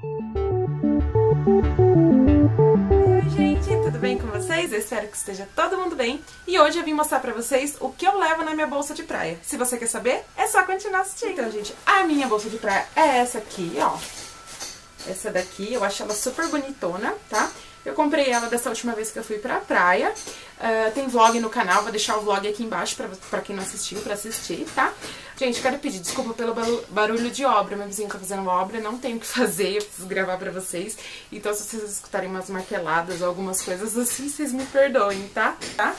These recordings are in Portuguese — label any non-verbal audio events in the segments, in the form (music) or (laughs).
Oi gente, tudo bem com vocês? Eu espero que esteja todo mundo bem. E hoje eu vim mostrar pra vocês o que eu levo na minha bolsa de praia. Se você quer saber, é só continuar assistindo. Então, gente, a minha bolsa de praia é essa aqui, ó. Essa daqui, eu acho ela super bonitona, tá? Eu comprei ela dessa última vez que eu fui pra praia. Uh, tem vlog no canal, vou deixar o vlog aqui embaixo pra, pra quem não assistiu, pra assistir, tá? Gente, quero pedir desculpa pelo barulho de obra. Meu vizinho tá fazendo obra, não tenho o que (laughs) fazer, eu preciso gravar pra vocês. Então, se vocês escutarem umas marteladas ou algumas coisas assim, vocês me perdoem, tá? tá?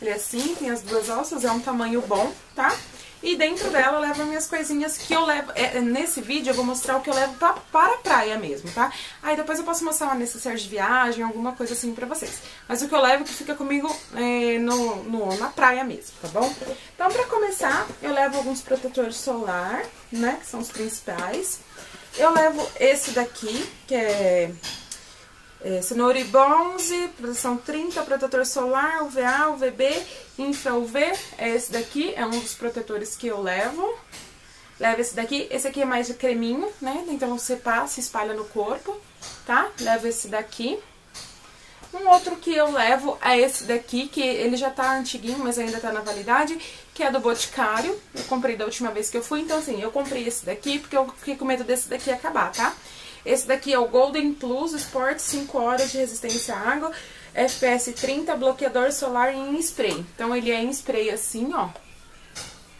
Ele é assim, tem as duas alças, é um tamanho bom, tá? E dentro dela eu levo minhas coisinhas que eu levo... É, nesse vídeo eu vou mostrar o que eu levo pra, para a praia mesmo, tá? Aí depois eu posso mostrar uma necessaire de viagem, alguma coisa assim pra vocês. Mas o que eu levo que fica comigo é, no, no, na praia mesmo, tá bom? Então pra começar, eu levo alguns protetores solar, né? Que são os principais. Eu levo esse daqui, que é é, cenoura bronze, proteção 30, protetor solar, UVA, UVB, infra UV, é esse daqui, é um dos protetores que eu levo. Leva esse daqui, esse aqui é mais de creminho, né, então você passa, espalha no corpo, tá? Levo esse daqui. Um outro que eu levo é esse daqui, que ele já tá antiguinho, mas ainda tá na validade, que é do Boticário. Eu comprei da última vez que eu fui, então assim, eu comprei esse daqui porque eu fiquei com medo desse daqui acabar, tá? Esse daqui é o Golden Plus Sport 5 horas de resistência à água, FPS 30, bloqueador solar em spray. Então ele é em spray assim, ó.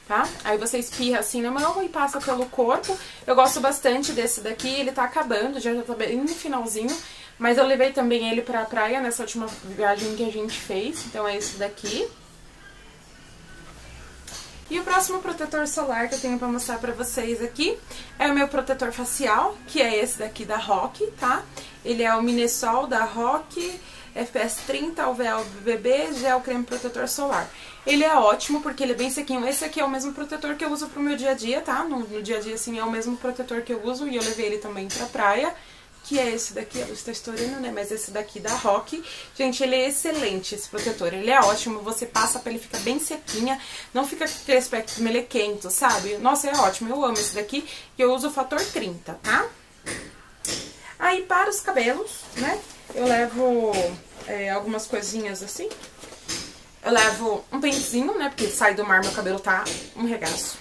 Tá? Aí você espirra assim na mão e passa pelo corpo. Eu gosto bastante desse daqui, ele tá acabando, já, tá bem no finalzinho. Mas eu levei também ele pra praia nessa última viagem que a gente fez. Então é esse daqui. E o próximo protetor solar que eu tenho pra mostrar pra vocês aqui é o meu protetor facial, que é esse daqui da Rock, tá? Ele é o Minesol da Rock, FPS 30, UVA BB, gel creme protetor solar. Ele é ótimo porque ele é bem sequinho. Esse aqui é o mesmo protetor que eu uso pro meu dia a dia, tá? No, no dia a dia, assim, é o mesmo protetor que eu uso e eu levei ele também pra praia que é esse daqui, a luz tá estourando, né? Mas esse daqui da Rock. Gente, ele é excelente, esse protetor. Ele é ótimo, você passa a pele fica bem sequinha, não fica com aquele aspecto melequento, sabe? Nossa, é ótimo, eu amo esse daqui e eu uso o fator 30, tá? Aí, para os cabelos, né? Eu levo é, algumas coisinhas assim. Eu levo um pentezinho, né? Porque sai do mar, meu cabelo tá um regaço.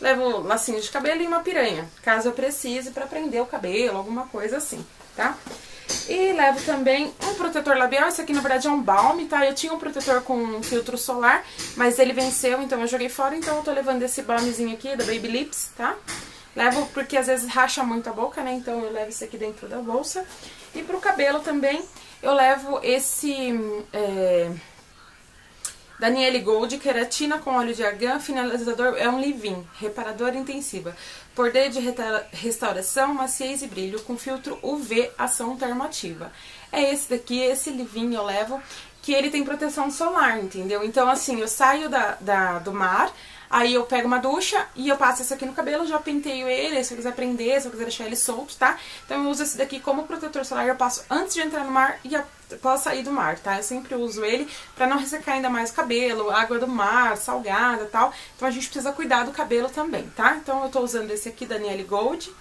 Levo lacinho de cabelo e uma piranha, caso eu precise para prender o cabelo, alguma coisa assim, tá? E levo também um protetor labial, esse aqui na verdade é um balm, tá? Eu tinha um protetor com filtro solar, mas ele venceu, então eu joguei fora, então eu tô levando esse balmzinho aqui da Baby Lips, tá? Levo porque às vezes racha muito a boca, né? Então eu levo esse aqui dentro da bolsa. E pro cabelo também eu levo esse... É Daniele Gold, queratina com óleo de argan, finalizador é um leave-in, reparador intensiva. Poder de restauração, maciez e brilho, com filtro UV, ação termoativa. É esse daqui, esse leave-in eu levo, que ele tem proteção solar, entendeu? Então, assim, eu saio da, da do mar, Aí eu pego uma ducha e eu passo esse aqui no cabelo, já penteio ele, se eu quiser prender, se eu quiser deixar ele solto, tá? Então eu uso esse daqui como protetor solar, eu passo antes de entrar no mar e após sair do mar, tá? Eu sempre uso ele pra não ressecar ainda mais o cabelo, água do mar, salgada tal. Então a gente precisa cuidar do cabelo também, tá? Então eu tô usando esse aqui da Niele Gold,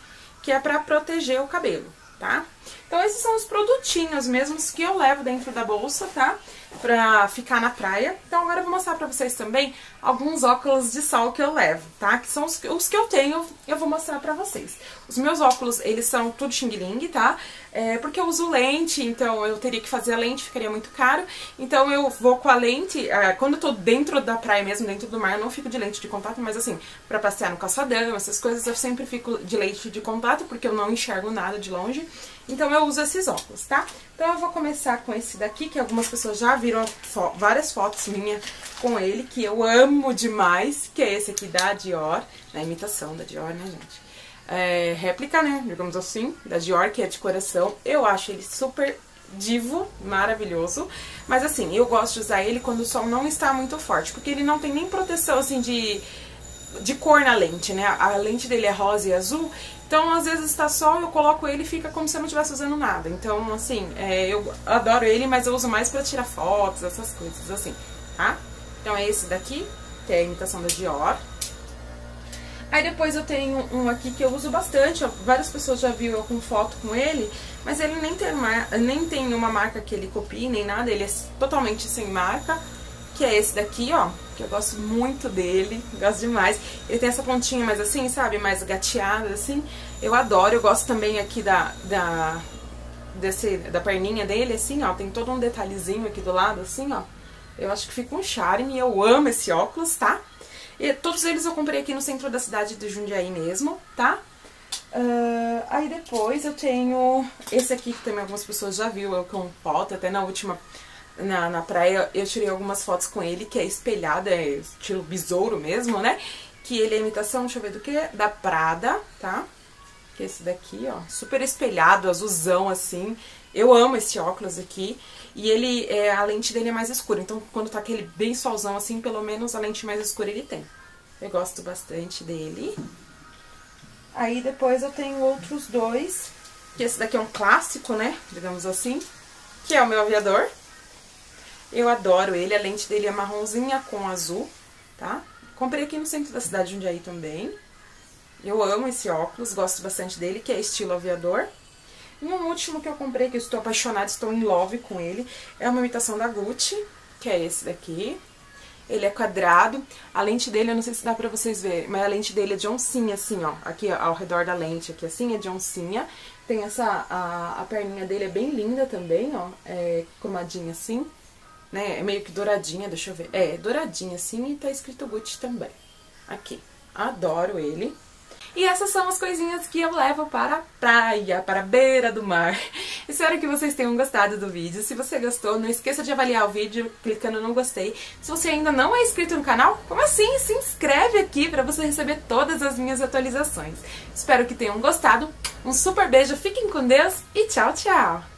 que é pra proteger o cabelo, tá? Então esses são os produtinhos mesmos que eu levo dentro da bolsa, tá? Pra ficar na praia. Então agora eu vou mostrar pra vocês também alguns óculos de sol que eu levo, tá? Que são os, os que eu tenho, eu vou mostrar pra vocês. Os meus óculos, eles são tudo Xing Ling, tá? É, porque eu uso lente, então eu teria que fazer a lente, ficaria muito caro. Então eu vou com a lente, é, quando eu tô dentro da praia mesmo, dentro do mar, eu não fico de lente de contato, mas assim, pra passear no calçadão, essas coisas, eu sempre fico de lente de contato, porque eu não enxergo nada de longe. Então eu uso esses óculos, tá? Então eu vou começar com esse daqui, que algumas pessoas já viram fo várias fotos minhas com ele, que eu amo demais, que é esse aqui da Dior, na imitação da Dior, né, gente? É, réplica, né, digamos assim, da Dior, que é de coração. Eu acho ele super divo, maravilhoso. Mas assim, eu gosto de usar ele quando o sol não está muito forte, porque ele não tem nem proteção, assim, de, de cor na lente, né? A lente dele é rosa e azul, então, às vezes está sol, eu coloco ele e fica como se eu não estivesse usando nada. Então, assim, é, eu adoro ele, mas eu uso mais pra tirar fotos, essas coisas assim, tá? Então é esse daqui, que é a imitação da Dior. Aí depois eu tenho um aqui que eu uso bastante, ó, várias pessoas já viram eu com foto com ele, mas ele nem tem, nem tem uma marca que ele copie, nem nada, ele é totalmente sem marca, que é esse daqui, ó, que eu gosto muito dele, gosto demais. Ele tem essa pontinha mais assim, sabe, mais gateada, assim, eu adoro, eu gosto também aqui da, da, desse, da perninha dele, assim, ó, tem todo um detalhezinho aqui do lado, assim, ó. Eu acho que fica um charme, eu amo esse óculos, tá? E todos eles eu comprei aqui no centro da cidade de Jundiaí mesmo, tá? Uh, aí depois eu tenho esse aqui que também algumas pessoas já viram eu com foto, até na última, na, na praia eu tirei algumas fotos com ele, que é espelhada, é estilo besouro mesmo, né? Que ele é imitação, deixa eu ver do que? Da Prada, tá? Que é esse daqui, ó, super espelhado, azulzão assim. Eu amo esse óculos aqui. E ele, é, a lente dele é mais escura, então quando tá aquele bem solzão assim, pelo menos a lente mais escura ele tem. Eu gosto bastante dele. Aí depois eu tenho outros dois, que esse daqui é um clássico, né, digamos assim, que é o meu aviador. Eu adoro ele, a lente dele é marronzinha com azul, tá? Comprei aqui no centro da cidade de Jundiaí também. Eu amo esse óculos, gosto bastante dele, que é estilo aviador. E um último que eu comprei, que eu estou apaixonada, estou em love com ele, é uma imitação da Gucci, que é esse daqui. Ele é quadrado, a lente dele, eu não sei se dá pra vocês verem, mas a lente dele é de oncinha, assim, ó. Aqui, ó, ao redor da lente, aqui assim, é de oncinha. Tem essa, a, a perninha dele é bem linda também, ó, é cromadinha assim, né, é meio que douradinha, deixa eu ver. É, douradinha assim e tá escrito Gucci também. Aqui, adoro ele. E essas são as coisinhas que eu levo para a praia, para a beira do mar. (laughs) Espero que vocês tenham gostado do vídeo. Se você gostou, não esqueça de avaliar o vídeo clicando no gostei. Se você ainda não é inscrito no canal, como assim? Se inscreve aqui para você receber todas as minhas atualizações. Espero que tenham gostado. Um super beijo, fiquem com Deus e tchau, tchau!